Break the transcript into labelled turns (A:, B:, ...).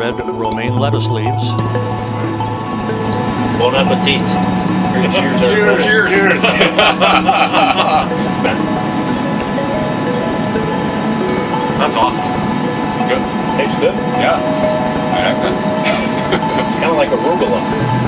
A: red romaine lettuce leaves.
B: Bon appetit.
C: Cheers. Cheers. Cheers. That's awesome. Good.
B: Tastes good.
C: Yeah. I like that.
B: Kind of like arugula.